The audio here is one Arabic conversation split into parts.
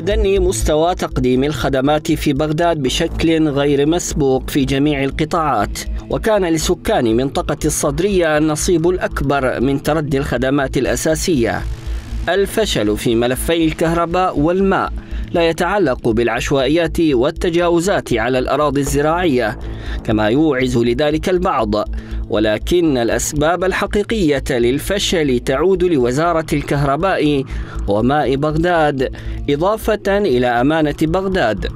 تدني مستوى تقديم الخدمات في بغداد بشكل غير مسبوق في جميع القطاعات. وكان لسكان منطقة الصدرية النصيب الأكبر من تردي الخدمات الأساسية. الفشل في ملفي الكهرباء والماء. لا يتعلق بالعشوائيات والتجاوزات على الأراضي الزراعية كما يوعز لذلك البعض. ولكن الأسباب الحقيقية للفشل تعود لوزارة الكهرباء وماء بغداد إضافة إلى أمانة بغداد.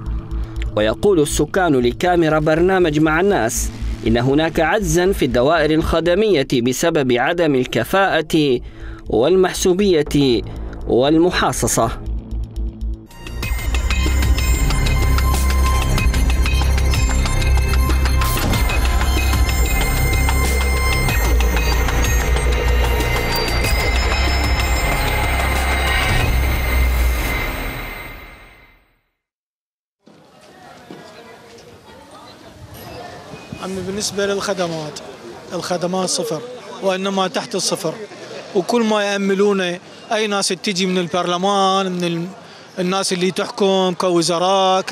ويقول السكان لكاميرا برنامج مع الناس إن هناك عجزا في الدوائر الخدمية بسبب عدم الكفاءة والمحسوبية والمحاصصة. بالنسبة للخدمات. الخدمات صفر وإنما تحت الصفر. وكل ما يأملونه أي ناس تجي من البرلمان من الناس اللي تحكم كوزراء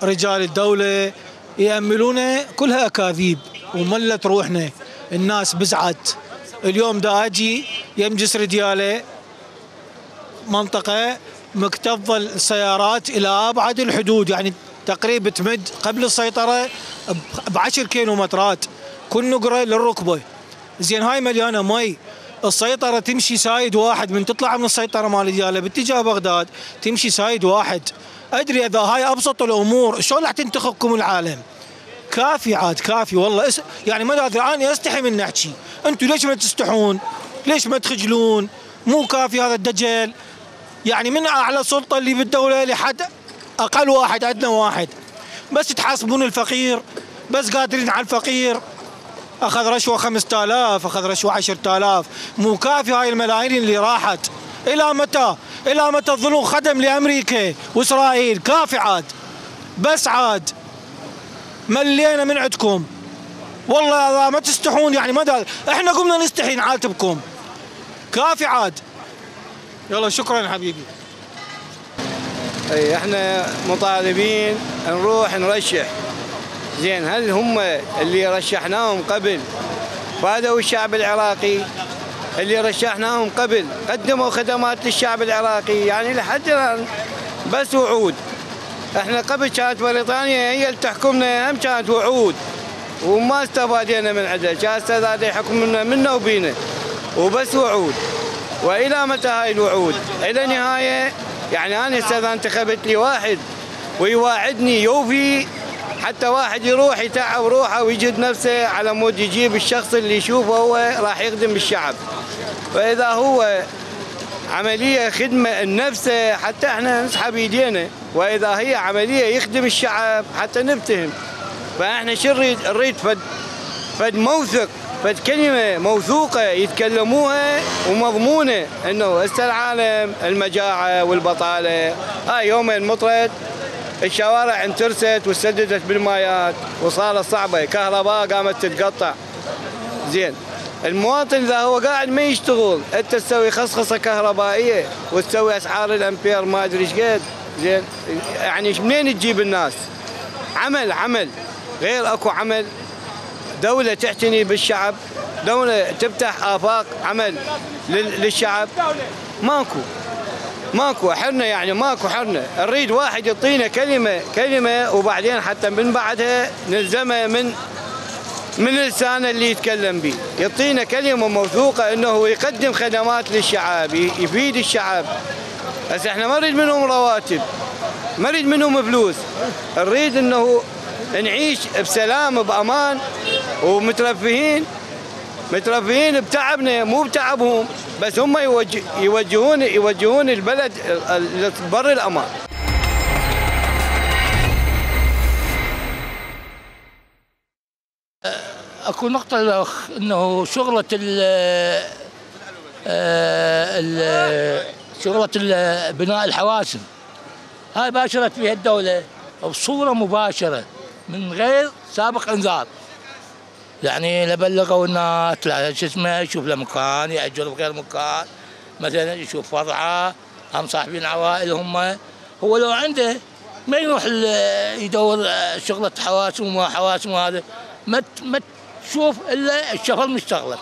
كرجال الدولة يأملونه كلها أكاذيب وملت روحنا. الناس بزعت. اليوم دا أجي يم جسر منطقة مكتظة السيارات إلى أبعد الحدود. يعني تقريبا تمد قبل السيطرة بعشر كيلومترات. كل نقرة للركبة. زين هاي مليانة مي. السيطرة تمشي side واحد. من تطلع من السيطرة مال ديالة باتجاه بغداد تمشي side واحد. أدري إذا هاي أبسط الأمور. شلون راح تنتخبكم العالم؟ كافي عاد كافي والله. اس... يعني ما أدري أنا أستحي من نحكي. أنتم ليش ما تستحون؟ ليش ما تخجلون؟ مو كافي هذا الدجل. يعني من أعلى سلطه اللي بالدولة لحد أقل واحد ادنى واحد. بس تحاسبون الفقير بس قادرين على الفقير. أخذ رشوة 5000 أخذ رشوة 10000 مو كافي هاي الملايين اللي راحت. إلى متى؟ إلى متى تظلون خدم لأمريكا وإسرائيل؟ كافي عاد. بس عاد. ملينا من عندكم. والله إذا ما تستحون يعني ما إحنا قمنا نستحي نعاتبكم. كافي عاد. يلا شكرا حبيبي. إي إحنا مطالبين نروح نرشح. زين هل هم اللي رشحناهم قبل. فادوا الشعب العراقي اللي رشحناهم قبل. قدموا خدمات للشعب العراقي يعني لحد الآن بس وعود إحنا قبل كانت بريطانيا هي اللي تحكمنا هم كانت وعود وما استفادينا من عندها كان أستاذ يحكمنا منا وبينا. وبس وعود وإلى متى هاي الوعود؟ إلى نهاية يعني أنا هسه اذا انتخبت لي واحد ويواعدني يوفي حتى واحد يروح يتعب روحه ويجد نفسه على مود يجيب الشخص اللي يشوفه هو راح يخدم الشعب فإذا هو عملية خدمة لنفسه حتى إحنا نسحب ايدينا وإذا هي عملية يخدم الشعب حتى نفتهم فإحنا شو نريد؟ نريد فد فد موثق. فد كلمه موثوقة يتكلموها ومضمونة إنه هسه العالم المجاعة والبطالة. هاي يومين مطرت الشوارع انترست وسددت بالمايات وصارت صعبة. كهرباء قامت تتقطع. زين. المواطن إذا هو قاعد ما يشتغل أنت تسوي خصخصة كهربائية وتسوي أسعار الأمبير ما أدري إيش قد. زين. يعني منين تجيب الناس؟ عمل عمل. غير أكو عمل. دولة تعتني بالشعب دولة تفتح آفاق عمل للشعب. ماكو ماكو حرنا يعني ماكو حرنا. نريد واحد يعطينا كلمة كلمة وبعدين حتى من بعدها نلزمه من من لسانه اللي يتكلم به يعطينا كلمة موثوقة إنه يقدم خدمات للشعب يفيد الشعب. هسه إحنا ما نريد منهم رواتب ما نريد منهم فلوس. نريد إنه نعيش بسلام بأمان. ومترفهين مترفهين بتعبنا مو بتعبهم بس هم يوجه يوجهون يوجهون البلد لبر الأمان. أكو نقطة إنه شغلة ال شغلة بناء الحواسم هاي باشرت فيها الدولة بصورة مباشرة من غير سابق إنذار. يعني لبلغوا الناس شو اسمه يشوف له مكان يأجر بغير مكان مثلا يشوف وضعه هم صاحبين عوائل هم. هو لو عنده ما يروح يدور شغلة حواسم وما حواسم وهذا ما ما تشوف إلا الشغل مشتغله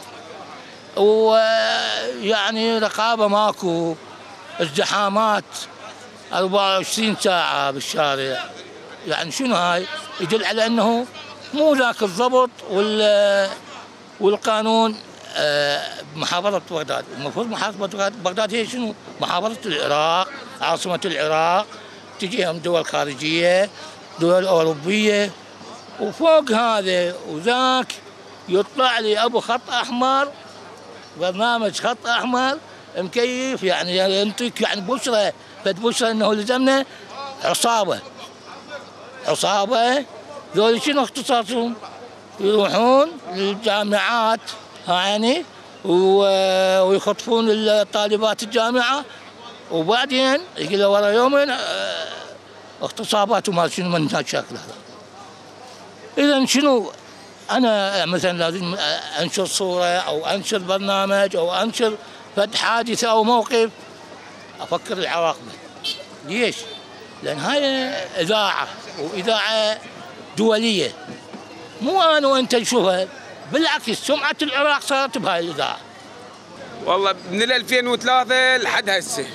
ويعني رقابة ماكو ازدحامات 24 ساعة بالشارع. يعني شنو هاي؟ يدل على إنه مو ذاك الضبط وال والقانون آه، محافظة بغداد. المفروض محافظة بغداد- هي شنو؟ محافظة العراق عاصمة العراق. تجيهم دول خارجية دول أوروبية. وفوق هذا وذاك يطلع لي أبو خط أحمر برنامج خط أحمر مكيف يعني ينطيك يعني بشرة. فد بشرة إنه لزمنا عصابة. عصابة ذول شنو اختصاصهم؟ يروحون للجامعات يعني ويخطفون الطالبات الجامعة وبعدين له ورا يومين اغتصابات وما شنو من هالشكل هذا اذا شنو أنا مثلا لازم أنشر صورة أو أنشر برنامج أو أنشر فد حادثة أو موقف أفكر العواقب ليش؟ لأن هاي إذاعة وإذاعة دولية. مو أنا وأنت نشوفها بالعكس سمعة العراق صارت بهاي الاذاعه والله من ال 2003 لحد هسه.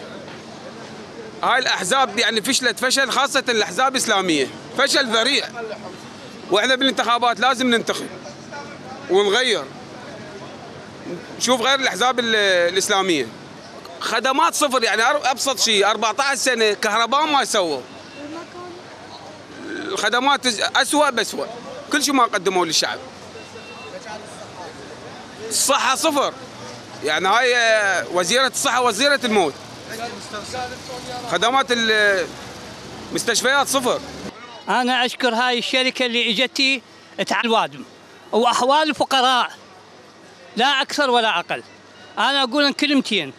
هاي الأحزاب يعني فشلت فشل خاصة الأحزاب الإسلامية. فشل ذريع. وإحنا بالانتخابات لازم ننتخب ونغير. نشوف غير الأحزاب ال- الإسلامية. خدمات صفر يعني أبسط شيء 14 سنة كهرباء ما سووا. الخدمات اسوء باسوء كل شيء ما قدموه للشعب. الصحة صفر. يعني هاي آه، وزيرة الصحة وزيرة الموت. خدمات المستشفيات صفر. أنا أشكر هاي الشركة اللي إجتي تعال الوادم وأحوال الفقراء لا أكثر ولا أقل. أنا أقول كلمتين.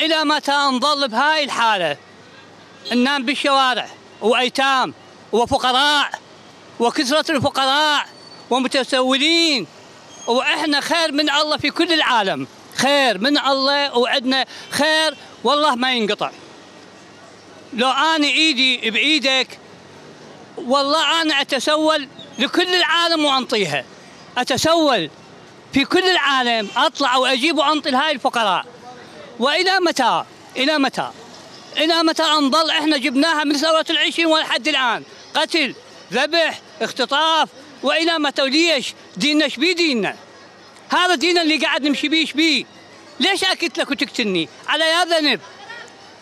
إلى متى نظل بهاي الحالة؟ ننام بالشوارع. وأيتام. وفقراء وكثرة الفقراء ومتسولين وإحنا خير من الله في كل العالم. خير من الله وعندنا خير والله ما ينقطع. لو أنا إيدي بإيدك والله أنا أتسول لكل العالم وأنطيها. أتسول في كل العالم أطلع وأجيب وأنطي لهاي الفقراء. وإلى متى؟ إلى متى؟ إلى متى نظل إحنا جبناها من ثورة العشرين ولحد الآن. قتل ذبح اختطاف وإلى متى وليش ديننا شبي ديننا. هذا ديننا اللي قاعد نمشي بيه شبيه ليش أكتلك وتقتلني؟ على يا ذنب.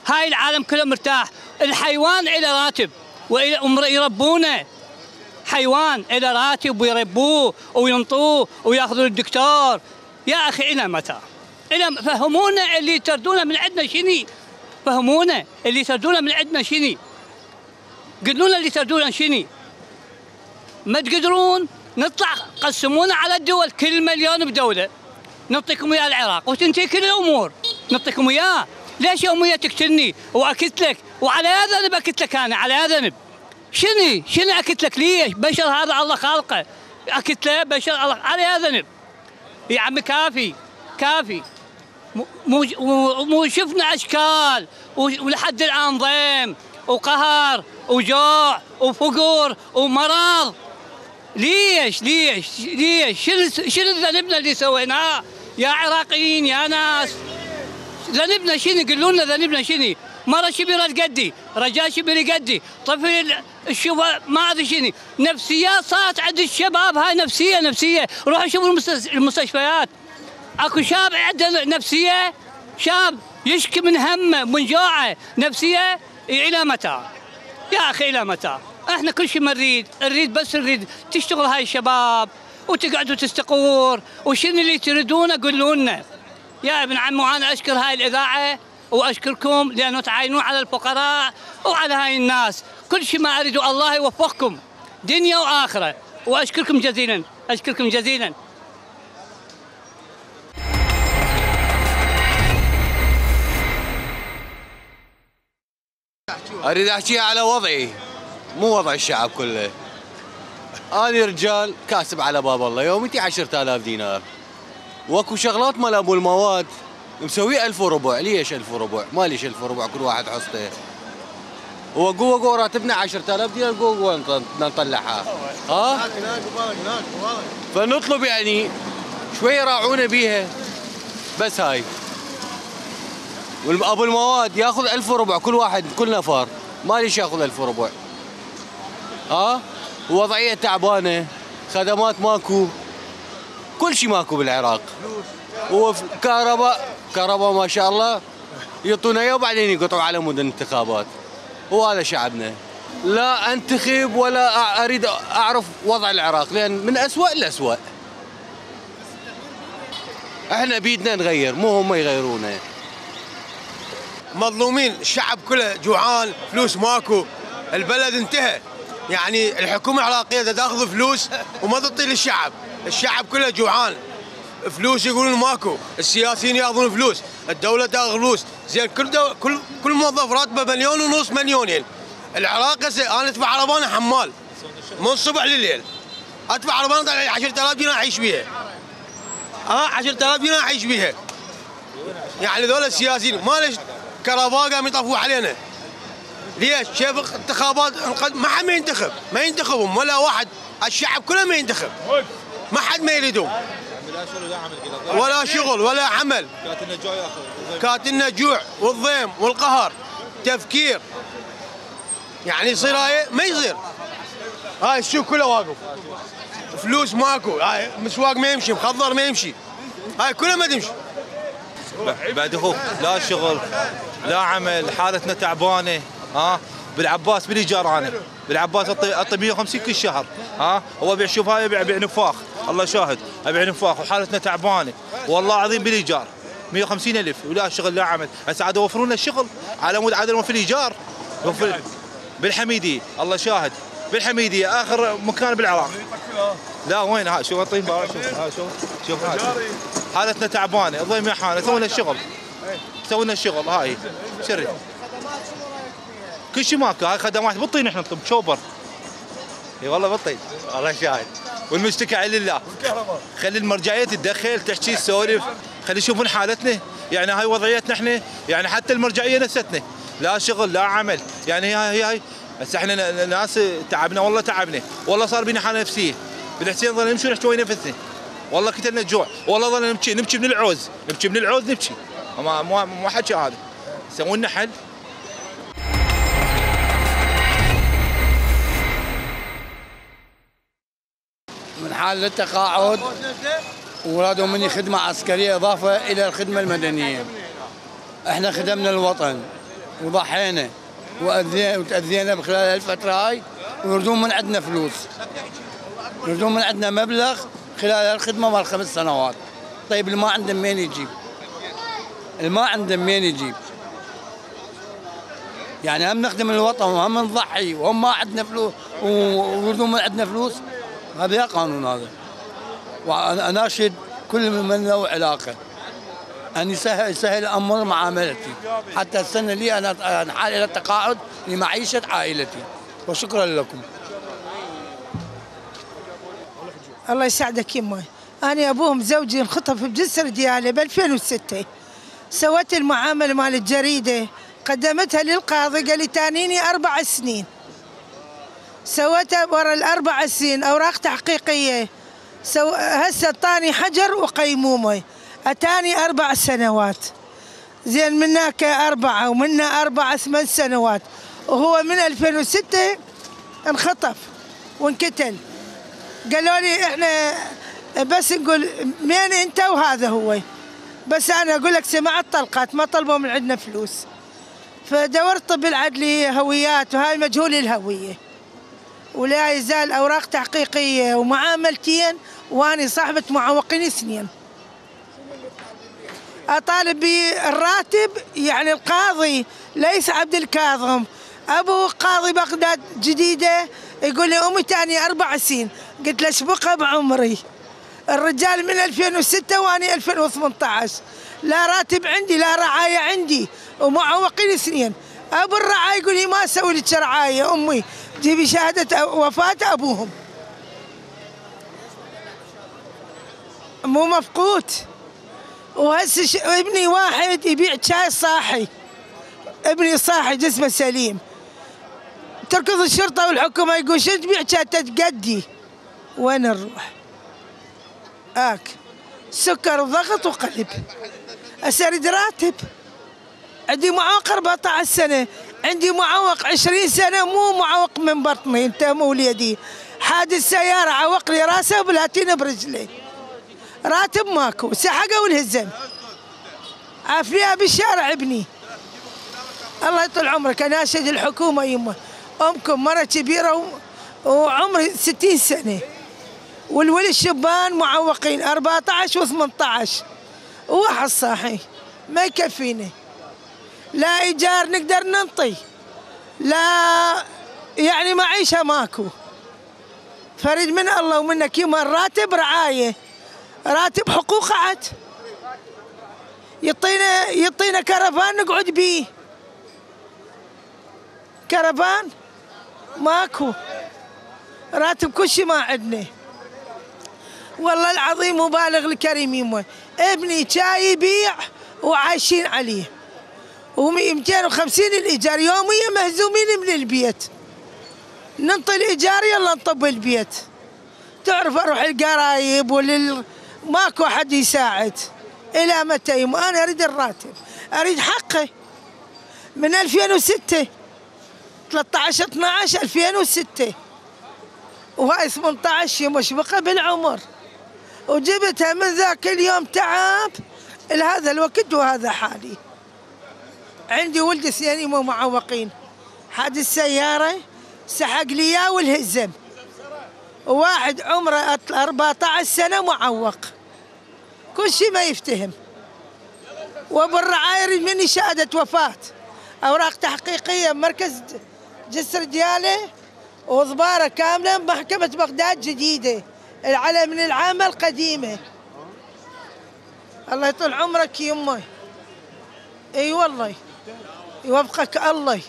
هاي العالم كله مرتاح. الحيوان إلى راتب ويربونه حيوان إلى راتب ويربوه وينطوه ويأخذوا الدكتور يا أخي إلى متى؟ إلى فهمونا اللي يتردونا من عندنا شني فهمونا اللي يتردونا من عندنا شني قلوا لنا اللي يتردونا شني ما تقدرون نطلع قسمونا على الدول كل مليون بدولة. نعطيكم اياه العراق وتنتهي كل الأمور. نعطيكم اياه ليش يوميا تقتلني؟ واكتلك وعلى هذا ذنب اكتلك أنا على هذا ذنب شنو؟ شنو اكتلك ليش؟ بشر هذا الله خالقه. اكتله بشر الله على هذا ذنب يا عمي كافي كافي. مو- مو شفنا أشكال. ولحد الآن ضيم. وقهر وجوع وفقر ومرض. ليش؟ ليش؟ ليش؟ شنو ذنبنا اللي سويناه؟ يا عراقيين يا ناس. ذنبنا شنو؟ قولوا لنا ذنبنا شنو؟ مرة شبيرة قدي رجال شبيرة قدي طفل الشباب ما أدري شنو. نفسيات صارت عند الشباب هاي نفسية نفسية. روحوا شوفوا المستشفيات. أكو شاب عنده نفسية شاب يشكي من همه من جوعه. نفسية إلى متى؟ يا أخي إلى متى؟ إحنا كل شيء ما نريد، نريد بس نريد تشتغل هاي الشباب وتقعدوا تستقور وشنو اللي تريدونه قولوا لنا. يا ابن عمي وأنا أشكر هاي الإذاعة وأشكركم لأنه تعاينون على الفقراء وعلى هاي الناس، كل شيء ما اريد الله يوفقكم دنيا وآخرة وأشكركم جزيلا، أشكركم جزيلا. أريد احكيها على وضعي. مو وضع الشعب كله. أنا رجال كاسب على باب الله. يوميتي 10000 دينار. وأكو شغلات مال أبو المواد. مسوي ألف وربع. ليش ألف وربع؟ ما ليش ألف وربع؟ كل واحد حصته. هو قوة قوة راتبنا 10000 دينار. قوة قوة نطلعها. ها؟ فنطلب يعني شوي يراعونا بيها. بس هاي. وابو المواد ياخذ ألف وربع كل واحد كل نفر. ما ليش ياخذ ألف وربع؟ ها؟ ووضعية تعبانة خدمات ماكو. كل شيء ماكو بالعراق. وكهرباء كهرباء ما شاء الله يعطونا إياه وبعدين يقطعوا على مود الانتخابات. وهذا شعبنا. لا أنتخب ولا أريد أعرف وضع العراق لأن من اسوء لاسوء إحنا بيدنا نغير مو هم يغيرونا مظلومين الشعب كله جوعان فلوس ماكو البلد انتهى. يعني الحكومة العراقيه تاخذ فلوس وما تعطي للشعب. الشعب كله جوعان. فلوس يقولون ماكو السياسيين ياخذون فلوس الدولة تاخذ فلوس. زين كل دو... كل كل موظف راتبه مليون ونص مليونين. العراق أنا أدفع عربانة حمال. من الصبح لليل. أدفع عربانة طلع لي 10000 دينار أعيش بيها. ها؟ 10000 دينار أعيش بيها. يعني ذول السياسيين ما ليش كهرباء قام يطفوا علينا. ليش؟ شايف انتخابات ما حد ما ينتخب. ما ينتخبهم ولا واحد. الشعب كله ما ينتخب. ما حد ما يريدهم. ولا شغل ولا عمل. كاتلنا جوع والضيم والقهر تفكير. يعني يصير هاي؟ ما يصير. هاي السوق كله واقف. فلوس ماكو. هاي مسواق ما يمشي مخضر ما يمشي. هاي كلها ما تمشي. بعد أخوك لا شغل لا عمل حالتنا تعبانة ها؟ بالعباس بالايجار أنا بالعباس اعطي 150 كل شهر ها؟ هو بيع شوف هاي يبيع نفاخ. الله شاهد ابيع نفاخ وحالتنا تعبانة. والله العظيم بالايجار 150 ألف ولا شغل لا عمل. هسه عاد يوفرون لنا الشغل على مود عاد في الايجار بالحميديه الله شاهد بالحميديه آخر مكان بالعراق. لا وين؟ ها شوف الطين ها شوف. شوف هاي حالتنا تعبانة. الضيم يا حالة سوينا الشغل سوينا الشغل هاي. شري. كل شيء ماكو. هاي خدمات. بالطين إحنا نطلب شوبر. إي والله بالطين والله شاهد والمشتكى على لله خلي المرجعية تتدخل تحكي تسولف خلي يشوفون حالتنا. يعني هاي وضعيتنا إحنا. يعني حتى المرجعية نستنا. لا شغل لا عمل. يعني هاي هاي هسه إحنا ناس تعبنا. والله تعبنا. والله صار بينا حالة نفسية. بالحسين ظل نمشي ونحكي نفسنا والله قتلنا الجوع والله ظل نبكي نبكي من العوز. نبكي من العوز نبكي ما مو مو حكي هذا. سووا لنا حل. من حال التقاعد ورادوا مني خدمة عسكرية إضافة إلى الخدمة المدنية. إحنا خدمنا الوطن وضحينا وتأذينا بخلال الفترة هاي. ويردون من عندنا فلوس. يردون من عندنا مبلغ خلال الخدمة مال خمس سنوات. طيب الماء عندهم مين يجيب؟ الماء عندهم مين يجيب؟ يعني هم نخدم الوطن وهم نضحي وهم ما عندنا فلوس ويردون من عندنا فلوس. هذا قانون هذا. واناشد كل من له علاقة. أن يسهل, يسهل أمر معاملتي حتى السنة لي أنا حال إلى التقاعد لمعيشة عائلتي. وشكرا لكم. الله يسعدك يمه أنا أبوهم زوجي انخطف بجسر دياله ب 2006 سويت المعاملة مال الجريدة. قدمتها للقاضي قال لي تانيني أربع سنين. سويتها ورا الأربع سنين أوراق تحقيقية. سو هسه طاني حجر وقيمومة. أتاني أربع سنوات. زين منك اربعه ومنا أربع ثمان سنوات. وهو من 2006 انخطف وانقتل قالوا لي إحنا بس نقول مين أنت وهذا هو. بس أنا أقول لك سمعت طلقات ما طلبوا من عندنا فلوس. فدورت العدلي هويات وهاي مجهول الهوية. ولا يزال أوراق تحقيقية ومعاملتين واني صاحبة معوقين سنين أطالب بالراتب يعني القاضي ليس عبد الكاظم. أبو قاضي بغداد جديدة يقول لي أمي تاني أربع سنين. قلت له سبقها بعمري. الرجال من 2006 واني 2018 لا راتب عندي لا رعاية عندي. ومعوقين سنين أبو الرعاية يقول لي ما أسوي لك رعاية أمي. جيبي شهادة وفاة أبوهم. مو مفقود. وهسه ابني واحد يبيع شاي صاحي. ابني صاحي جسمه سليم. تركض الشرطة والحكومة يقول شو تبيع شاي تتقدي وين نروح؟ آك. سكر وضغط وقلب. أسرد راتب عندي معوق 14 سنة. عندي معوق 20 سنة. مو معوق من بطني. انت مو وليدي. حادث سيارة عوق لي راسه وبلاتين برجلي. راتب ماكو. سحقه والهزم. عافية بالشارع ابني. الله يطول عمرك. أنا أشهد الحكومة يمه أمكم مرة كبيرة. وعمري 60 سنة. والولي الشبان معوقين 14 و18 وواحد صاحي ما يكفيني. لا إيجار نقدر ننطي. لا يعني معيشة ماكو. فريد من الله ومنك يما راتب رعاية راتب حقوق عد يعطينا يعطينا كرفان نقعد بيه. كرفان؟ ماكو. راتب كل شيء ما عندنا. والله العظيم مبالغ الكريم يمه ابني شاي يبيع وعايشين عليه. و250 الإيجار. يوميا مهزومين من البيت. ننطي الإيجار يلا نطب البيت. تعرف أروح القرايب ولل ماكو أحد يساعد. إلى متى يم أنا أريد الراتب. أريد حقي. من 2006 13 12 2006 وهاي 18 يوم مشبقه بالعمر. وجبتها من ذاك اليوم تعب. لهذا الوقت وهذا حالي. عندي ولد اثنين مو معوقين. حادث سيارة سحق لي إياه والهزم. وواحد عمره 14 سنة معوق. كل شيء ما يفتهم. وبالرعاية يريد مني شهادة وفاة. أوراق تحقيقية مركز جسر دياله وضبارة كاملة محكمة بغداد جديدة على من العامة القديمة. الله يطول عمرك يمي إي والله. يوفقك الله.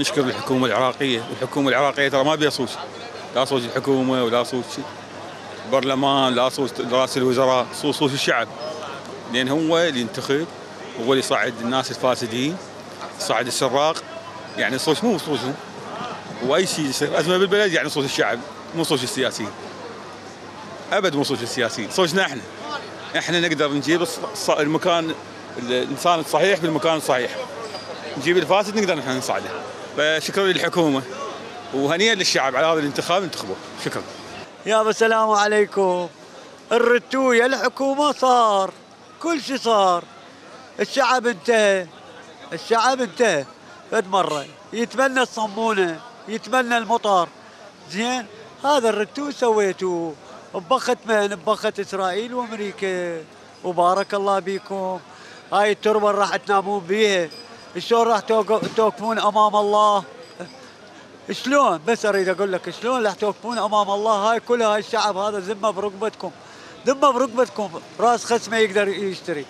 نشكر الحكومة العراقية. والحكومة العراقية ترى ما بيها صوت. لا صوت الحكومة ولا صوت البرلمان لا صوت رئاسه الوزراء صوت صوت الشعب. لأن هو اللي ينتخب هو اللي يصعد الناس الفاسدين يصعد السراق. يعني الصوت مو صوتهم وأي شيء يصير. أزمة بالبلد يعني صوت الشعب مو صوت السياسيين أبد مو صوت السياسيين صوتنا إحنا. إحنا نقدر نجيب المكان الإنسان الصحيح بالمكان الصحيح. نجيب الفاسد نقدر نحن نصعده. فشكرا للحكومة. وهنيئا للشعب على هذا الانتخاب انتخبوه. شكرا. يا السلام عليكم. الرتو يا الحكومة صار. كل شيء صار. الشعب انتهى. الشعب انتهى. فد مرة. يتمنى الصمونة. يتمنى المطر زين؟ هذا الرتو سويتوه ببخت من ببخت إسرائيل وأمريكا. وبارك الله بيكم هاي التربة راح تنامون بيها. شلون راح توقف- توقفون أمام الله؟ شلون؟ بس أريد أقول لك شلون راح توقفون أمام الله؟ هاي كلها هاي الشعب هذا ذمة برقبتكم. ذمة برقبتكم. راس خس ما يقدر يشتري.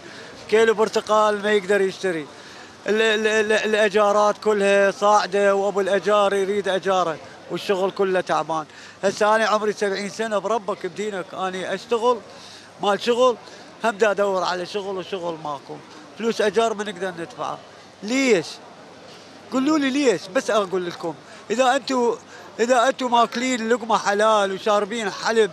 كيلو برتقال ما يقدر يشتري. ال ال ال الأجارات كلها صاعدة وأبو الأجار يريد أجارة والشغل كله تعبان. هسه أنا عمري 70 سنة بربك بدينك. أني أشتغل مال شغل هم دا أدور على شغل وشغل ماكو. فلوس أجار ما نقدر ندفعها ليش؟ قولوا لي ليش؟ بس أقول لكم إذا أنتم إذا أنتم ماكلين لقمة حلال وشاربين حلب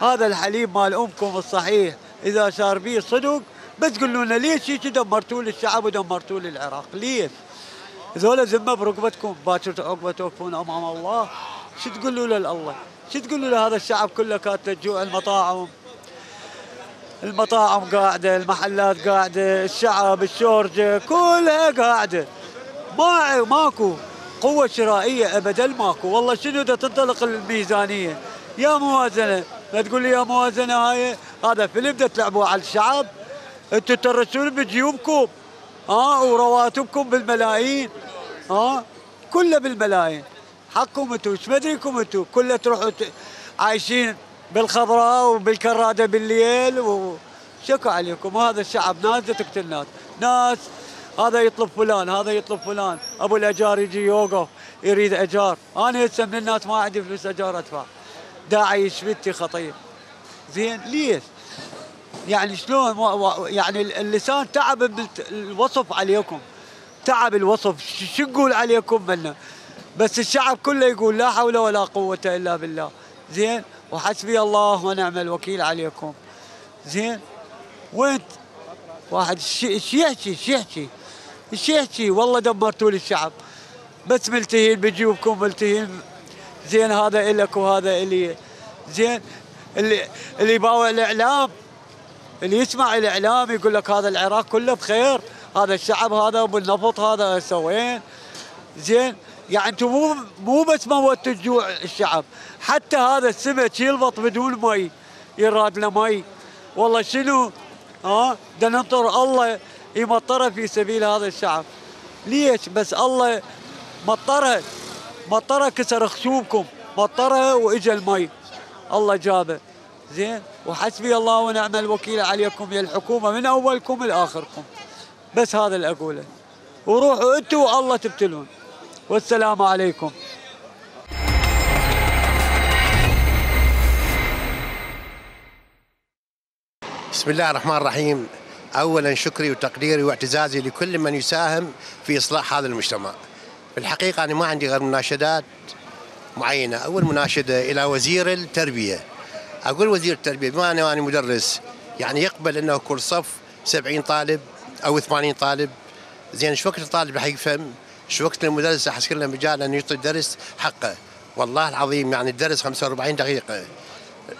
هذا الحليب مال أمكم الصحيح. إذا شاربين صدق بس قولوا لنا ليش هيك دمرتوا لي الشعب ودمرتوا لي العراق ليش؟ ذولا ذمة برقبتكم باكر عقبه توقفون أمام الله. شو تقولوا له لله؟ شو تقولوا له هذا الشعب كله كانت تجوع المطاعم؟ المطاعم قاعدة المحلات قاعدة الشعب الشورجة كلها قاعدة. ما ماكو قوة شرائية أبدا ماكو. والله شنو دا تنطلق الميزانية؟ يا موازنة لا تقول لي يا موازنة هاي هذا فيلم دا تلعبوه على الشعب. أنتوا ترسون بجيوبكم؟ ها ورواتبكم بالملايين. ها كله بالملايين. حقكم أنتوا إيش مدريكم أنتوا كله تروحوا عايشين بالخضراء وبالكرادة بالليل و... شكو عليكم. وهذا الشعب ناس تقتل ناس. ناس هذا يطلب فلان هذا يطلب فلان. أبو الأجار يجي يوقف يريد أجار. أنا هسه من الناس ما عندي فلوس أجار أدفع. داعي يشفتي خطير زين ليش؟ يعني شلون؟ يعني اللسان تعب الوصف عليكم. تعب الوصف. شو نقول عليكم منه؟ بس الشعب كله يقول لا حول ولا قوة إلا بالله. زين؟ وحسبي الله ونعم الوكيل عليكم. زين؟ وانت واحد إيش يحكي إيش يحكي. إيش يحكي. والله دمرتوا لي الشعب. بس ملتهين بجيوبكم ملتهين. زين هذا إلك وهذا إلي. زين اللي اللي يباوع الإعلام اللي يسمع الإعلام يقول لك هذا العراق كله بخير. هذا الشعب هذا أبو النفط هذا سوين. زين؟ يعني أنتم مو مو بس موتوا الجوع الشعب حتى هذا السمك يلبط بدون مي يراد له مي. والله شنو؟ ها؟ بدنا ننطر الله يمطره في سبيل هذا الشعب. ليش؟ بس الله مطره مطره كسر خشومكم مطره وإجا المي. الله جابه. زين؟ وحسبي الله ونعم الوكيل عليكم. يا الحكومة من أولكم لآخركم. بس هذا اللي أقوله. وروحوا أنتوا والله تبتلون. والسلام عليكم. بسم الله الرحمن الرحيم. اولا شكري وتقديري واعتزازي لكل من يساهم في إصلاح هذا المجتمع. في الحقيقة أنا ما عندي غير مناشدات معينة. أول مناشدة إلى وزير التربية. أقول وزير التربية بما أنا مدرس. يعني يقبل إنه كل صف 70 طالب أو 80 طالب. زين شو وقت الطالب راح يفهم؟ شو وقت المدرس يصير له مجال انه يعطي الدرس حقه؟ والله العظيم يعني الدرس 45 دقيقة.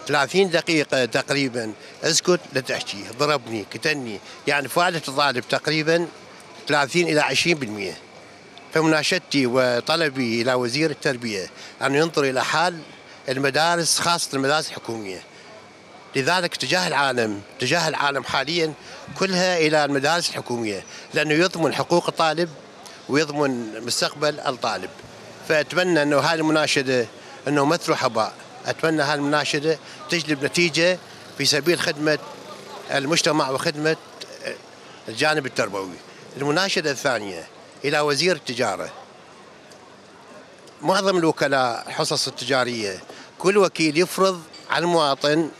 30 دقيقة تقريبا. اسكت لا تحكي ضربني كتني. يعني فائدة الطالب تقريبا 30 إلى 20% فمناشدتي وطلبي إلى وزير التربية أن ينظر إلى حال المدارس خاصة المدارس الحكومية. لذلك تجاه العالم تجاه العالم حاليا كلها إلى المدارس الحكومية. لأنه يضمن حقوق الطالب ويضمن مستقبل الطالب. فأتمنى أنه هذه المناشدة أنه ما تروح هباء أتمنى هذه المناشدة تجلب نتيجة في سبيل خدمة المجتمع وخدمة الجانب التربوي. المناشدة الثانية إلى وزير التجارة. معظم الوكلاء الحصص التجارية كل وكيل يفرض على المواطن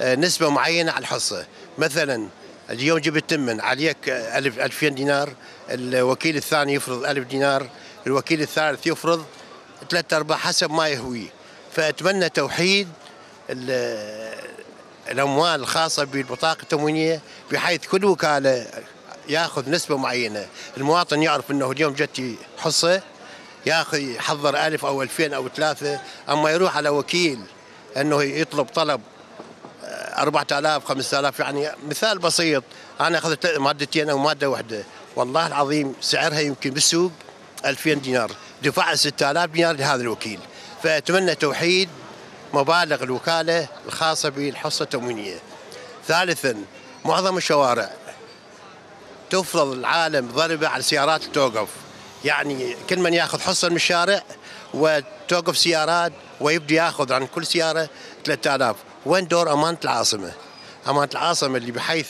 آه، نسبة معينة على الحصة. مثلا اليوم جبت تمن عليك ألف ألفين دينار الوكيل الثاني يفرض ألف دينار الوكيل الثالث يفرض ثلاثة أرباع حسب ما يهوي فأتمنى توحيد الأموال الخاصة بالبطاقة التموينية بحيث كل وكالة ياخذ نسبة معينة. المواطن يعرف أنه اليوم جتي حصة ياخذ يحضر ألف أو ألفين أو ثلاثة أما يروح على وكيل أنه يطلب طلب 4000 5000 يعني مثال بسيط. أنا أخذت مادتين أو مادة واحدة. والله العظيم سعرها يمكن بالسوق 2000 دينار. دفع 6000 دينار لهذا الوكيل. فأتمنى توحيد مبالغ الوكالة الخاصة بالحصة التموينية. ثالثا معظم الشوارع تفرض العالم ضربة على السيارات توقف يعني كل من ياخذ حصة من الشارع وتوقف سيارات ويبدي ياخذ عن كل سيارة 3000 وين دور أمانة العاصمة؟ أمانة العاصمة اللي بحيث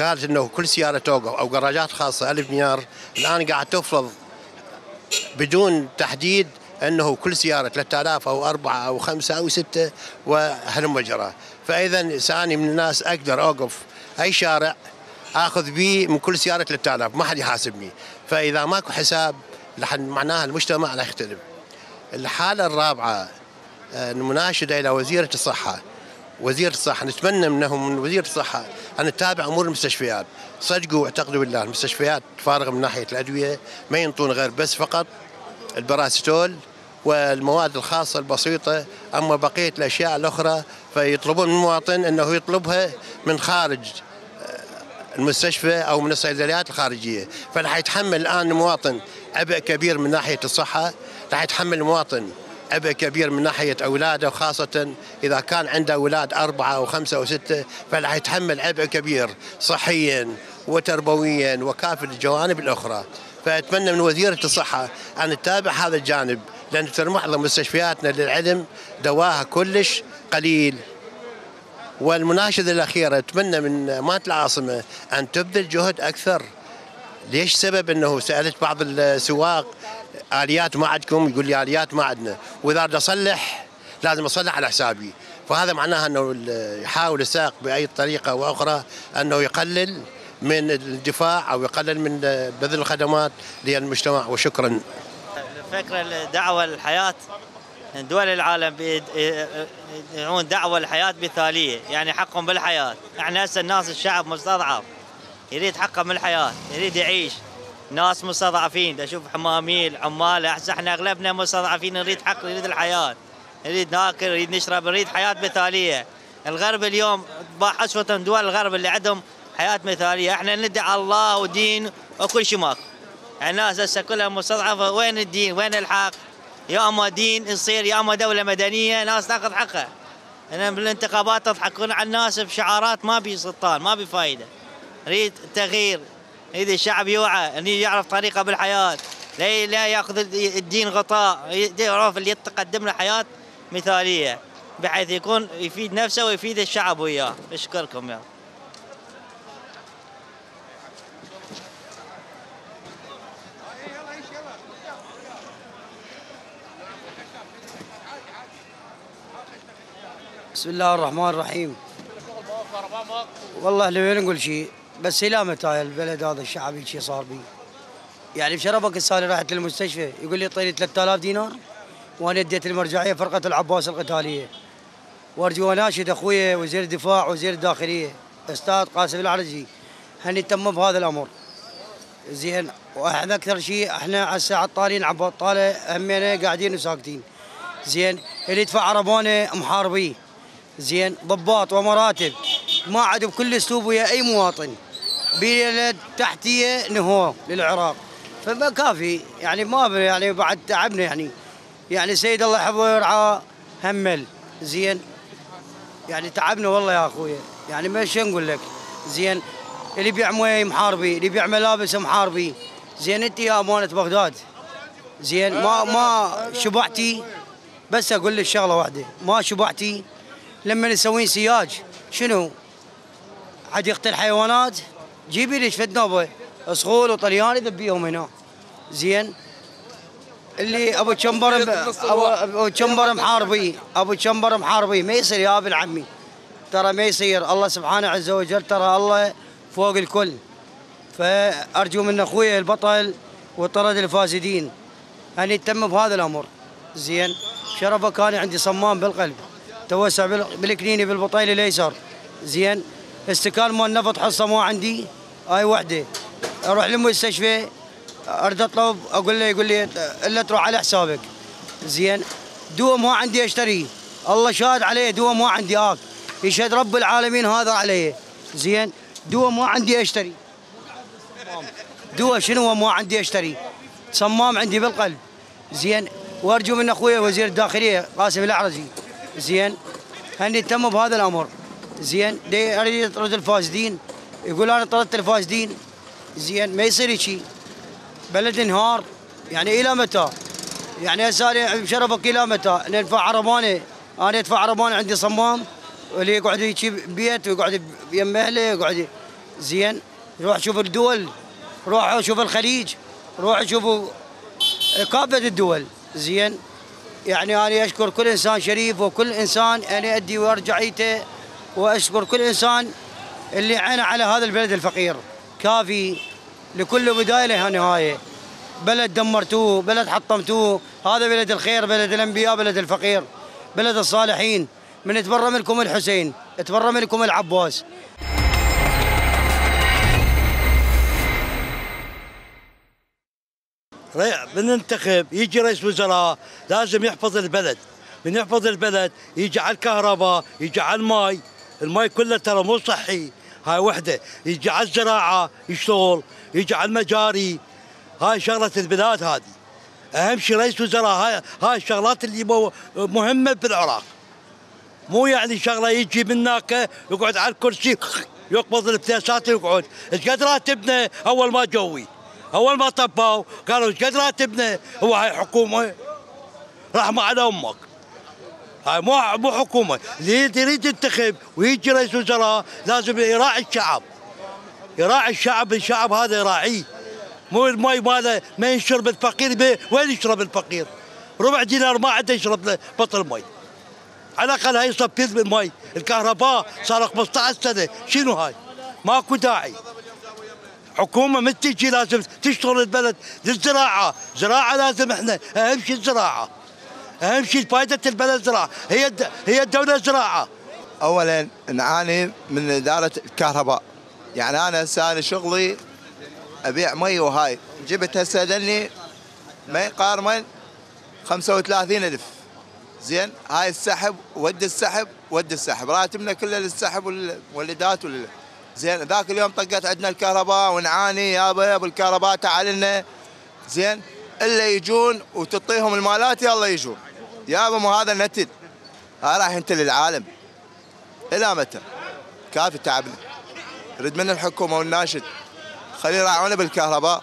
قالت إنه كل سيارة توقف أو جراجات خاصة 1000 دينار الآن قاعد تفرض بدون تحديد إنه كل سيارة 3000 أو أربعة أو خمسة أو ستة وهلم جرى فإذا ثاني من الناس أقدر أوقف أي شارع آخذ به من كل سيارة 3000 ما حد يحاسبني. فإذا ماكو حساب معناها المجتمع لا يختلف. الحالة الرابعة المناشده إلى وزيرة الصحة. وزير الصحة نتمنى منه من وزير الصحة أن تتابع أمور المستشفيات. صدقوا واعتقدوا بالله المستشفيات فارغه من ناحية الأدوية ما ينطون غير بس فقط البراستول والمواد الخاصة البسيطة. أما بقية الأشياء الأخرى فيطلبون من المواطن إنه يطلبها من خارج آه، المستشفى أو من الصيدليات الخارجية. فراح يتحمل الآن المواطن عبء كبير من ناحية الصحة راح يتحمل المواطن عبء كبير من ناحية أولاده وخاصة إذا كان عنده أولاد أربعة أو خمسة أو ستة فراح يتحمل عبء كبير صحيا وتربويا وكافة الجوانب الأخرى. فأتمنى من وزيرة الصحة أن تتابع هذا الجانب لأن ترى معظم مستشفياتنا للعلم دواها كلش قليل. والمناشدة الأخيرة أتمنى من أمانة العاصمة أن تبذل جهد أكثر. ليش سبب؟ أنه سألت بعض السواق آليات ما عندكم؟ يقول لي آليات ما عندنا. وإذا بدي أصلح لازم أصلح على حسابي. فهذا معناها أنه يحاول السائق بأي طريقة أو أخرى أنه يقلل من الدفاع أو يقلل من بذل الخدمات للمجتمع. وشكرا. فكرة الدعوة للحياة. دول العالم يدعون دعوة للحياة مثالية يعني حقهم بالحياة. يعني هسه الناس الشعب مستضعف. يريد حقه من الحياة يريد يعيش. ناس مستضعفين. أشوف حماميل عمال إحنا أغلبنا مستضعفين نريد حق نريد الحياة. نريد ناكل نريد نشرب نريد حياة مثالية. الغرب اليوم حسوة دول الغرب اللي عندهم حياة مثالية. إحنا ندعي الله ودين وكل شيء ماكو. الناس هسه كلها مستضعفة. وين الدين؟ وين الحق؟ يا أما دين يصير يا أما دولة مدنية ناس تاخذ حقها. أنا بالانتخابات تضحكون على الناس بشعارات ما بي سلطان ما بي فايده نريد تغيير. نريد الشعب يوعى نريد يعرف طريقه بالحياة لا لا يأخذ الدين غطاء. يعرف اللي يتقدم له حياة مثالية بحيث يكون يفيد نفسه ويفيد الشعب وياه. أشكركم يا بسم الله الرحمن الرحيم. والله لو نقول شيء بس إلى متى البلد هذا الشعبي شيء صار بي؟ يعني بشرفك السالي رحت للمستشفى يقول لي طيلي 3000 دينار وأنا اديت المرجعية فرقة العباس القتالية. وأرجو اناشد أخوي وزير الدفاع وزير الداخلية. أستاذ قاسم العرجي هني تم بهذا الأمر. زين وإحنا أكثر شيء إحنا على الساعة الطالين على بطاله همينا قاعدين وساكتين. زين اللي يدفع عربانه محاربيه زين ضباط ومراتب ما عاد بكل أسلوب ويا أي مواطن. بلد تحتية نهو للعراق. فما كافي يعني ما يعني بعد تعبنا يعني. يعني سيد الله يحفظه ويرعاه همل. زين. يعني تعبنا والله يا أخوي يعني ما شو نقول لك؟ زين. اللي يبيع موية محاربي اللي يبيع ملابس محاربي. زين أنت يا أمانة بغداد. زين ما ما شبعتي. بس أقول لك شغلة واحدة. ما شبعتي. لما يسوين سياج شنو؟ حديقة الحيوانات جيبي لي فد نوبة؟ صخول وطلياني ذبيهم هنا. زين. اللي أبو تشمبر ابو تشمبر محاربي. أبو تشمبر محاربي. ما يصير يا ابن عمي ترى ما يصير. الله سبحانه عز وجل ترى الله فوق الكل. فأرجو من أخوي البطل وطرد الفاسدين أن يتم بهذا الأمر. زين. شرفه كان عندي صمام بالقلب. توسع بالكنيني بالبطيل الأيسر. زين. استكان مال نفط حصة مو عندي. هاي وحدة. أروح للمستشفى أرد أطلب أقول له يقول لي إلا تروح على حسابك. زين. دواء ما عندي اشتري الله شاهد عليه دواء ما عندي هاك يشهد رب العالمين هذا عليه زين. دواء ما عندي أشتري. دواء شنو ما عندي أشتري؟ صمام عندي بالقلب. زين. وأرجو من أخوي وزير الداخلية قاسم الأعرجي. زين. هني تم بهذا الأمر. زين. دي أريد يطرد الفاسدين يقول أنا طردت الفاسدين. زين ما يصير شيء بلد انهار. يعني إلى متى؟ يعني هسه بشرفك إلى متى؟ ندفع عربانة. أنا أدفع عربانة عندي صمام. اللي يقعد يجي بيت ويقعد يم اهله يقعد زين. روح شوف الدول. روح شوف الخليج. روح شوفوا كافه الدول. زين. يعني أنا أشكر كل إنسان شريف وكل إنسان أنا أدي وارجعيته وأشكر كل إنسان اللي عانى على هذا البلد الفقير. كافي لكل بداية لها نهاية. بلد دمرتوه بلد حطمتوه. هذا بلد الخير بلد الأنبياء بلد الفقير. بلد الصالحين. من يتبرى منكم الحسين يتبرى منكم العباس. بننتخب يجي رئيس وزراء لازم يحفظ البلد. من يحفظ البلد يجي على الكهرباء يجي على الماء الماء كله ترى مو صحي. هاي وحدة يجي على الزراعة يشتغل يجي على المجاري. هاي شغلة البلاد هذه. أهم شيء رئيس وزراء هاي هاي الشغلات اللي مهمة بالعراق. مو يعني شغلة يجي من هناك يقعد على الكرسي يقبض الفليسات ويقعد. إيش قد راتبنا أول ما جوي؟ أول ما طبوا قالوا إيش قد راتبنا؟ هو هاي حكومة رحمة على أمك. هاي مو مو حكومة. اللي يريد ينتخب ويجي رئيس وزراء لازم يراعي الشعب. يراعي الشعب الشعب هذا يراعيه. مو المي ماله ما يشرب الفقير وين يشرب الفقير؟ ربع دينار ما عنده يشرب بطل مي على الأقل هاي يصفي المي. الكهرباء صار 15 سنة. شنو هاي؟ ماكو داعي. حكومة من تجي لازم تشتغل البلد. للزراعة. زراعة لازم إحنا. أهم شيء الزراعة. أهم شيء فائدة البلد زراعه هي الد... هي الدولة زراعه اولا نعاني من إدارة الكهرباء. يعني أنا هسه شغلي أبيع مي وهاي. جبت هسه لأني ما يقارن 35 ألف. زين؟ هاي السحب ود السحب ود السحب. راتبنا كله للسحب والولدات وال زين؟ ذاك اليوم طقت عندنا الكهرباء ونعاني يابا الكهرباء تعال لنا. زين؟ إلا يجون وتعطيهم المالات يلا يجون. يابا مو هذا ها راح ينتهي للعالم. إلى متى؟ كافي تعبنا نريد من الحكومة والناشد. خلي يراعونا بالكهرباء.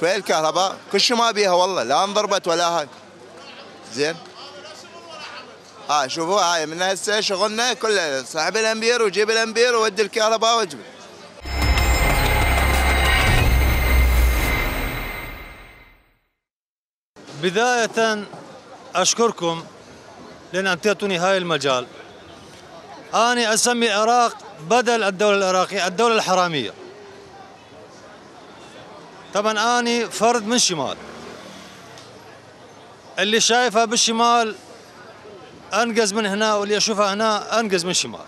شوي الكهرباء. كل شيء ما بيها والله. لا انضربت ولا هاي. زين. ها شوفوا هاي من هسه شغلنا كله سحب الأمبير وجيب الأمبير وودي الكهرباء واجبه بداية أشكركم لأن أعطيتوني هاي المجال. أنا أسمي العراق بدل الدولة العراقية الدولة الحرامية. طبعا أنا فرد من شمال. اللي شايفها بالشمال أنقز من هنا واللي أشوفها هنا أنقز من شمال.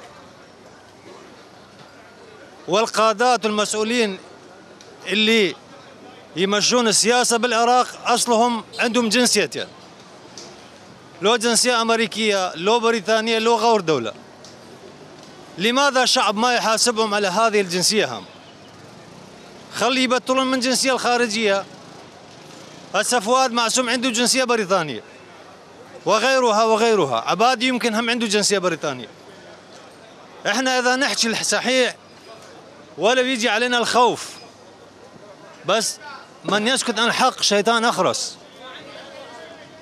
والقادات والمسؤولين اللي يمشون السياسة بالعراق أصلهم عندهم جنسيتين. لو جنسية أمريكية لو بريطانية لو غير دولة. لماذا الشعب ما يحاسبهم على هذه الجنسية هم؟ خلي يبطلون من الجنسية الخارجية. هسه فؤاد معصوم عنده جنسية بريطانية. وغيرها وغيرها. عبادي يمكن هم عنده جنسية بريطانية. إحنا إذا نحكي الصحيح ولا بيجي علينا الخوف. بس من يسكت عن الحق شيطان أخرس.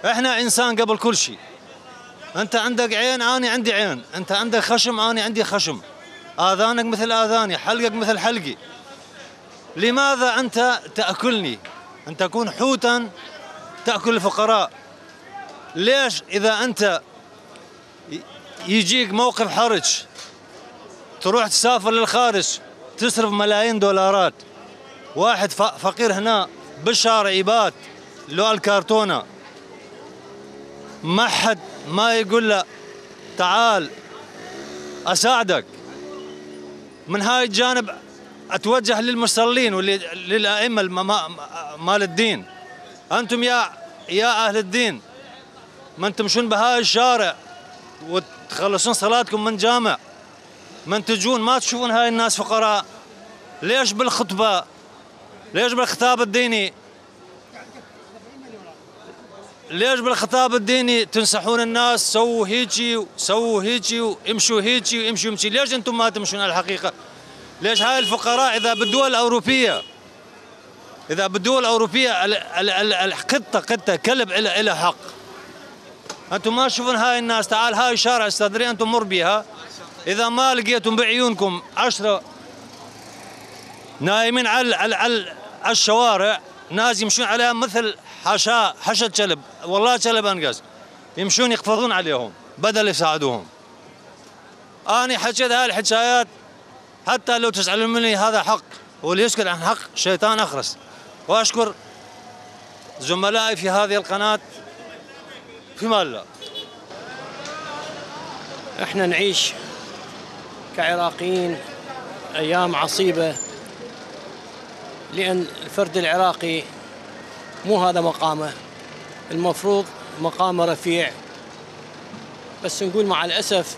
إحنا انسان قبل كل شيء. انت عندك عين أنا عندي عين. انت عندك خشم أنا عندي خشم. آذانك مثل آذاني حلقك مثل حلقي. لماذا أنت تأكلني؟ أن تكون حوتا تأكل الفقراء. ليش إذا أنت يجيك موقف حرج تروح تسافر للخارج تصرف ملايين دولارات. واحد فقير هنا بالشارع يبات لو الكرتونه ما حد ما يقول له تعال أساعدك. من هاي الجانب أتوجه للمصلين وللائمه مال الدين. أنتم يا يا أهل الدين. من تمشون بهاي الشارع وتخلصون صلاتكم من جامع. من تجون ما تشوفون هاي الناس فقراء. ليش بالخطبة؟ ليش بالخطاب الديني؟ ليش بالخطاب الديني تنصحون الناس سووا هيجي وسووا هيجي وامشوا هيجي وامشوا يمشي؟ ليش أنتم ما تمشون على الحقيقة؟ ليش هاي الفقراء إذا بالدول الأوروبية إذا بالدول الأوروبية القطة قطة كلب إلى حق. أنتم ما تشوفون هاي الناس تعال هاي الشارع استدري أنتم مر بيها. إذا ما لقيتم بعيونكم عشرة نايمين على, على الشوارع ناس يمشون عليها مثل حشاء حشد كلب والله كلب انقز يمشون يقفزون عليهم بدل يساعدوهم. أني حكيت هاي الحكايات حتى لو تزعلون مني هذا حق. واللي يسكت عن حق شيطان أخرس. وأشكر زملائي في هذه القناة. في مال إحنا نعيش كعراقيين أيام عصيبة. لأن الفرد العراقي مو هذا مقامه. المفروض مقامه رفيع. بس نقول مع الأسف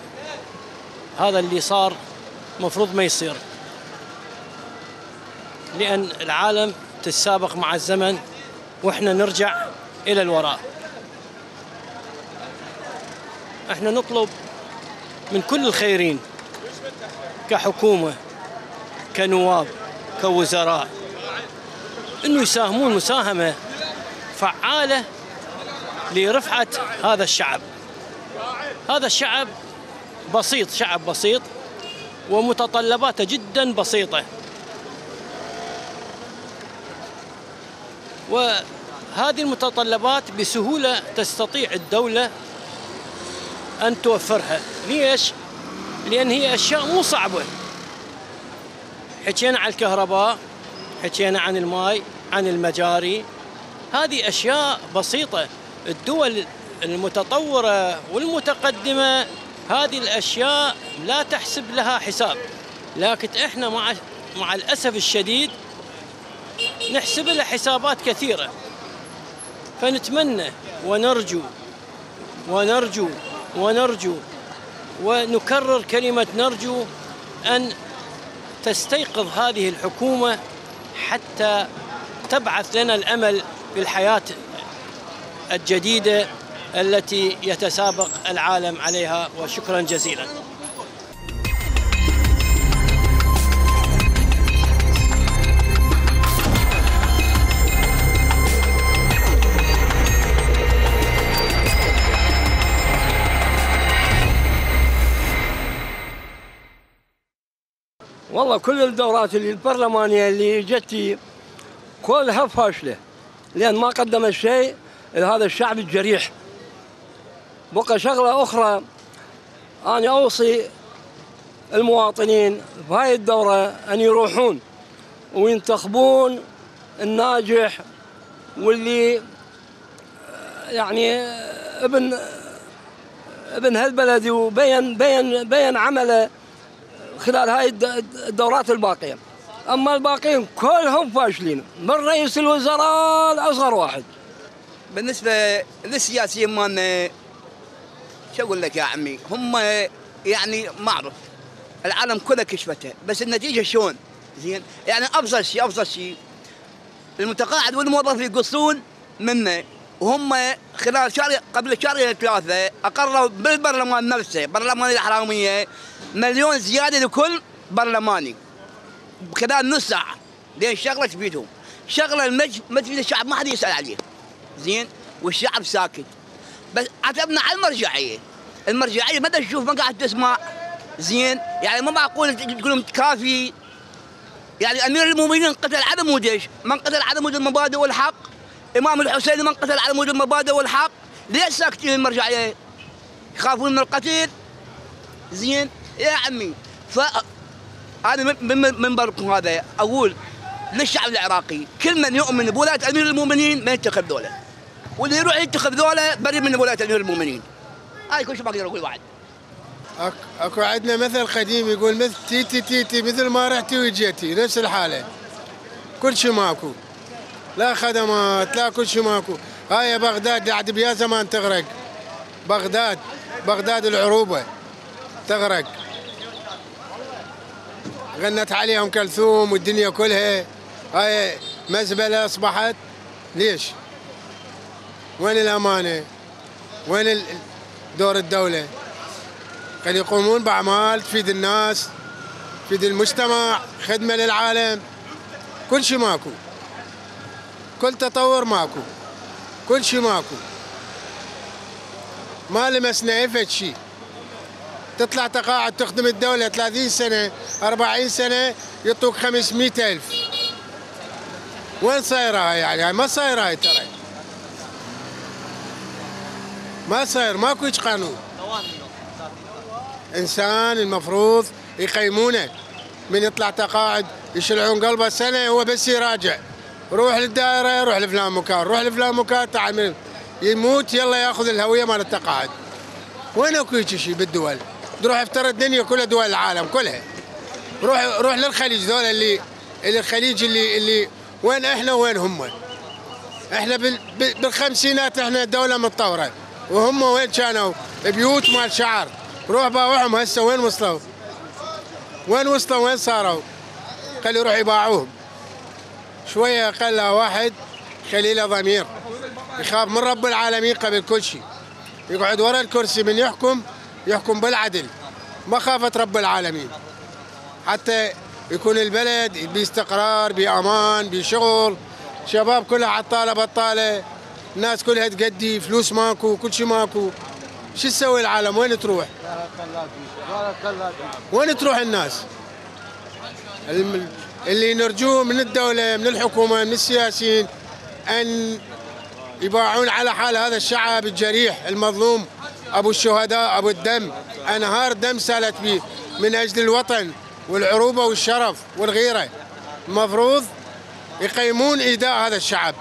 هذا اللي صار مفروض ما يصير. لأن العالم تتسابق مع الزمن وإحنا نرجع إلى الوراء. إحنا نطلب من كل الخيرين كحكومة كنواب كوزراء إنه يساهمون مساهمة فعالة لرفعة هذا الشعب. هذا الشعب بسيط شعب بسيط ومتطلباته جدا بسيطة. وهذه المتطلبات بسهولة تستطيع الدولة أن توفرها. ليش؟ لأن هي أشياء مو صعبة. حكينا عن الكهرباء حكينا عن الماء عن المجاري هذه أشياء بسيطة. الدول المتطورة والمتقدمة هذه الأشياء لا تحسب لها حساب. لكن إحنا مع مع الأسف الشديد نحسب لها حسابات كثيرة. فنتمنى ونرجو ونرجو ونرجو ونكرر كلمة نرجو أن تستيقظ هذه الحكومة حتى تبعث لنا الأمل في الحياة الجديدة التي يتسابق العالم عليها وشكرا جزيلا. والله كل الدورات اللي البرلمانية اللي جتي كلها فاشله لأن ما قدمت شيء لهذا الشعب الجريح. بقى شغلة أخرى أنا أوصي المواطنين في هاي الدورة أن يروحون وينتخبون الناجح واللي يعني ابن ابن هالبلد وبين بين بين عمله خلال هاي الدورات الباقية. أما الباقيين كلهم فاشلين. من رئيس الوزراء لاصغر واحد. بالنسبة للسياسيين مالنا شو أقول لك يا عمي؟ هم يعني ما أعرف. العالم كله كشفته. بس النتيجة شلون؟ زين؟ يعني أفضل شيء أفضل شيء المتقاعد والموظف يقصون منه. وهم خلال شهر قبل شهرين ثلاثة أقروا بالبرلمان نفسه برلمان الإحرامية مليون زيادة لكل برلماني. خلال نص ساعة. لين شغلة تفيدهم شغلة المج ما تفيد الشعب ما حد يسأل عليه. زين؟ والشعب ساكت. بس عتبنا على المرجعية. المرجعية متى تشوف ما قاعد تسمع. زين؟ يعني ما معقول تقول كافي. يعني أمير المؤمنين قتل على مود إيش؟ من قتل على مود المبادئ والحق؟ إمام الحسين من قتل على مود المبادئ والحق؟ ليش ساكتين المرجعية؟ يخافون من القتيل؟ زين؟ يا عمي. ف أنا من منبركم هذا أقول للشعب العراقي كل من يؤمن بولاية أمير المؤمنين ما ينتخب ذولا واللي يروح ينتخب ذولا بريء من ولايه أمير المؤمنين. هاي كل شيء ما أقدر أقول بعد أكو عندنا مثل قديم يقول مثل تيتي تيتي مثل ما رحتي وجيتي نفس الحالة. كل شيء ماكو. لا خدمات لا كل شيء ماكو. هاي بغداد بعد بيا زمان تغرق. بغداد بغداد العروبة تغرق. غنت عليهم كلثوم والدنيا كلها. هاي مزبلة أصبحت. ليش؟ وين الأمانة؟ وين دور الدولة؟ قد يقومون بأعمال تفيد الناس تفيد المجتمع خدمة للعالم. كل شيء ماكو. كل تطور ماكو. كل شيء ماكو. ما لمسنا أي شيء تطلع تقاعد تخدم الدولة 30 سنة 40 سنة يعطوك 500 ألف. وين صايرة هاي يعني؟ ما صايرة هاي ترى. ما صاير ماكو هيك قانون. إنسان المفروض يقيمونه. من يطلع تقاعد يشلعون قلبه سنة هو بس يراجع. روح للدائرة روح لفلان مكان روح لفلان مكان تعال يموت يلا ياخذ الهوية مال التقاعد. وين أكو شيء بالدول؟ تروح افترض الدنيا كلها دول العالم كلها. روح روح للخليج ذول اللي اللي الخليج اللي اللي وين إحنا وين هم؟ إحنا بالخمسينات إحنا دوله متطورة. وهم وين كانوا؟ بيوت مال شعر. روح باوعهم هسه وين وصلوا؟ وين وصلوا؟ وين صاروا؟ خلي يروح يباعوهم. شوية قال واحد خلي له ضمير. يخاف من رب العالمين قبل كل شيء. يقعد ورا الكرسي من يحكم يحكم بالعدل مخافة رب العالمين. حتى يكون البلد باستقرار بأمان بشغل. شباب كلها عطالة بطالة الناس كلها تقدي فلوس ماكو كل شيء ماكو. شو تسوي العالم؟ وين تروح؟ وين تروح الناس؟ اللي نرجوه من الدولة من الحكومة من السياسيين أن يباعون على حال هذا الشعب الجريح المظلوم. أبو الشهداء أبو الدم. أنهار دم سالت به من أجل الوطن والعروبة والشرف والغيرة. المفروض يقيمون إيداء هذا الشعب.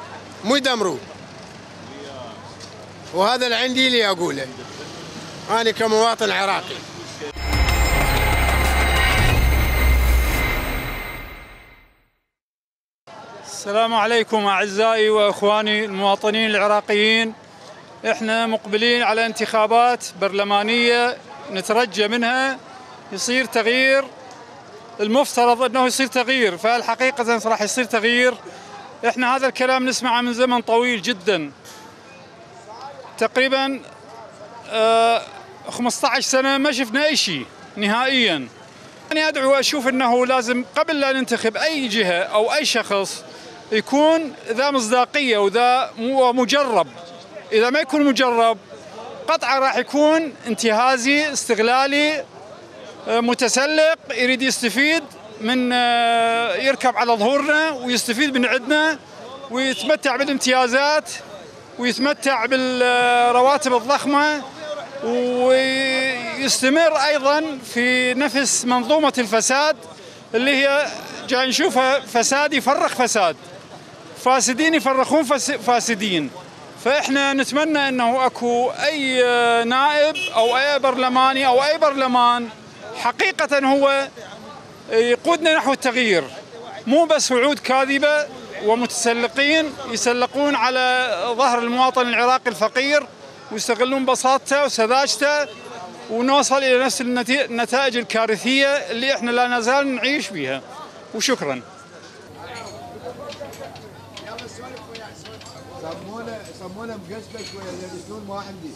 مو يدمروه وهذا اللي عندي اللي أقوله. أنا كمواطن عراقي. السلام عليكم أعزائي وإخواني المواطنين العراقيين. إحنا مقبلين على انتخابات برلمانية نترجى منها يصير تغيير المفترض إنه يصير تغيير فالحقيقة راح يصير تغيير. إحنا هذا الكلام نسمعه من زمن طويل جدا. تقريبا آه 15 سنة ما شفنا أي شيء نهائيا. أنا أدعو أشوف أنه لازم قبل لا ننتخب أي جهة أو أي شخص يكون ذا مصداقية وذا مجرب إذا ما يكون مجرب قطعا راح يكون انتهازي استغلالي آه، متسلق يريد يستفيد من آه، يركب على ظهورنا ويستفيد من عندنا ويتمتع بالامتيازات ويتمتع بالرواتب الضخمة ويستمر أيضا في نفس منظومة الفساد اللي هي جاي نشوفها فساد يفرخ فساد. فاسدين يفرخون فاسدين. فإحنا نتمنى إنه أكو أي نائب أو أي برلماني أو أي برلمان حقيقة هو يقودنا نحو التغيير. مو بس وعود كاذبة ومتسلقين يسلقون على ظهر المواطن العراقي الفقير ويستغلون بساطته وسذاجته ونوصل إلى نفس النتائج الكارثية اللي إحنا لا نزال نعيش فيها وشكرا. سمونا مقسبه شوية لأن الاسنون ما عندي